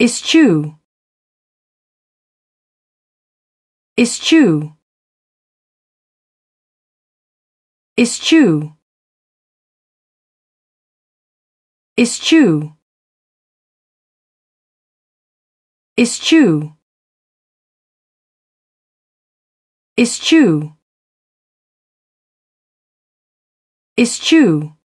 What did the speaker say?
eschew eschew eschew eschew eschew eschew eschew